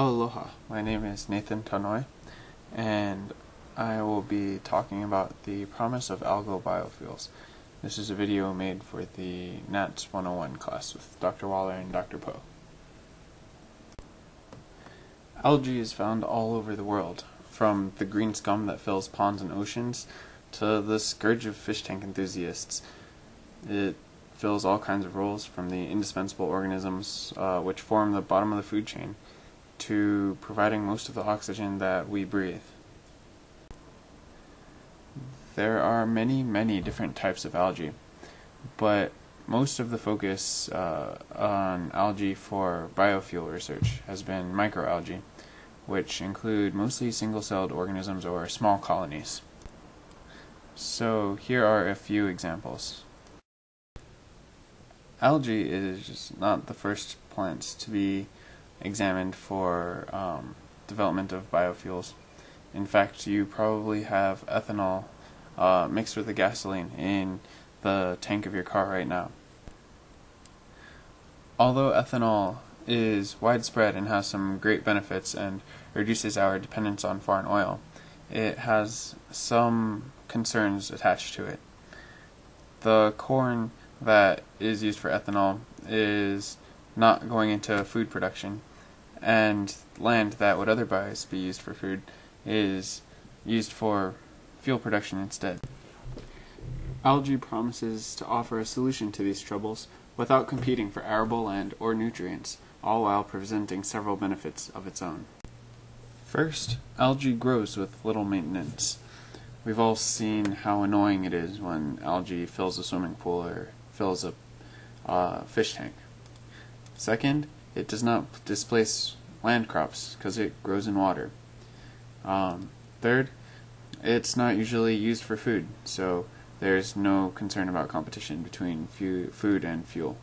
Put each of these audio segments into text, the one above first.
Aloha, my name is Nathan Tanoi, and I will be talking about the promise of algal biofuels. This is a video made for the NATS 101 class with Dr. Waller and Dr. Poe. Algae is found all over the world, from the green scum that fills ponds and oceans to the scourge of fish tank enthusiasts. It fills all kinds of roles, from the indispensable organisms uh, which form the bottom of the food chain to providing most of the oxygen that we breathe. There are many, many different types of algae, but most of the focus uh, on algae for biofuel research has been microalgae, which include mostly single-celled organisms or small colonies. So here are a few examples. Algae is not the first plants to be examined for um, development of biofuels. In fact, you probably have ethanol uh, mixed with the gasoline in the tank of your car right now. Although ethanol is widespread and has some great benefits and reduces our dependence on foreign oil, it has some concerns attached to it. The corn that is used for ethanol is not going into food production, and land that would otherwise be used for food is used for fuel production instead. Algae promises to offer a solution to these troubles without competing for arable land or nutrients, all while presenting several benefits of its own. First, algae grows with little maintenance. We've all seen how annoying it is when algae fills a swimming pool or fills a uh, fish tank. Second, it does not displace land crops because it grows in water. Um, third, it's not usually used for food, so there's no concern about competition between food and fuel.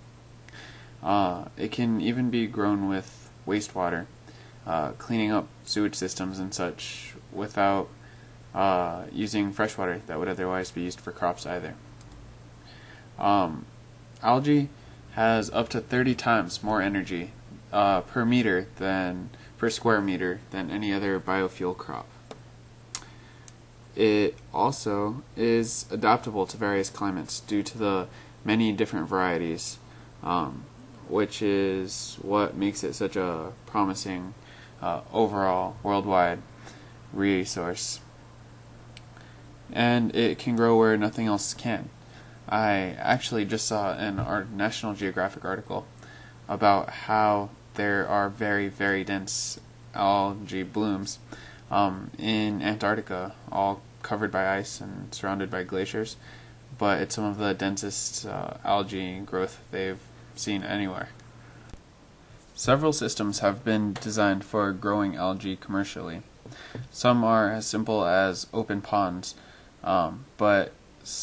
Uh, it can even be grown with wastewater, uh, cleaning up sewage systems and such without uh, using fresh water that would otherwise be used for crops either. Um, algae has up to 30 times more energy uh, per meter than per square meter than any other biofuel crop. It also is adaptable to various climates due to the many different varieties, um, which is what makes it such a promising uh, overall worldwide resource. And it can grow where nothing else can. I actually just saw an our National Geographic article about how there are very, very dense algae blooms um, in Antarctica, all covered by ice and surrounded by glaciers. But it's some of the densest uh, algae growth they've seen anywhere. Several systems have been designed for growing algae commercially. Some are as simple as open ponds, um, but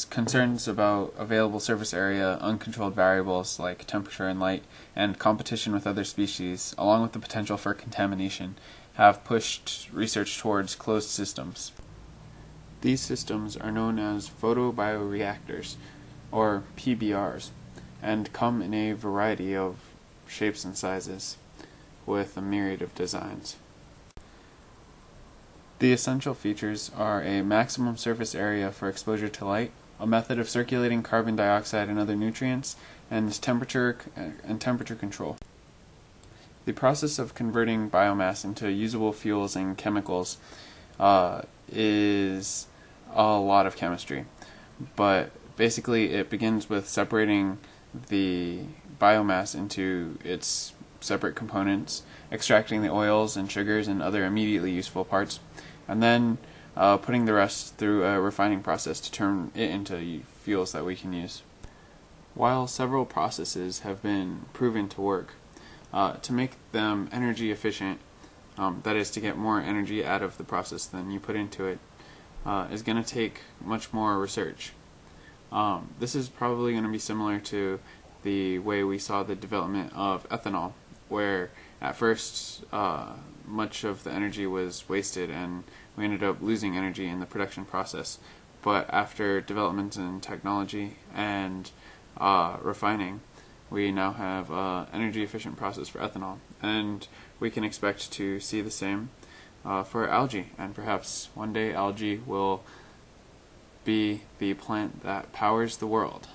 concerns about available surface area, uncontrolled variables like temperature and light, and competition with other species, along with the potential for contamination, have pushed research towards closed systems. These systems are known as photobioreactors, or PBRs, and come in a variety of shapes and sizes, with a myriad of designs. The essential features are a maximum surface area for exposure to light, a method of circulating carbon dioxide and other nutrients, and temperature and temperature control. The process of converting biomass into usable fuels and chemicals uh, is a lot of chemistry, but basically it begins with separating the biomass into its separate components, extracting the oils and sugars and other immediately useful parts, and then uh, putting the rest through a refining process to turn it into fuels that we can use. While several processes have been proven to work, uh, to make them energy efficient, um, that is to get more energy out of the process than you put into it, uh, is going to take much more research. Um, this is probably going to be similar to the way we saw the development of ethanol, where at first uh, much of the energy was wasted and we ended up losing energy in the production process. But after developments in technology and uh, refining, we now have an energy efficient process for ethanol, and we can expect to see the same uh, for algae, and perhaps one day algae will be the plant that powers the world.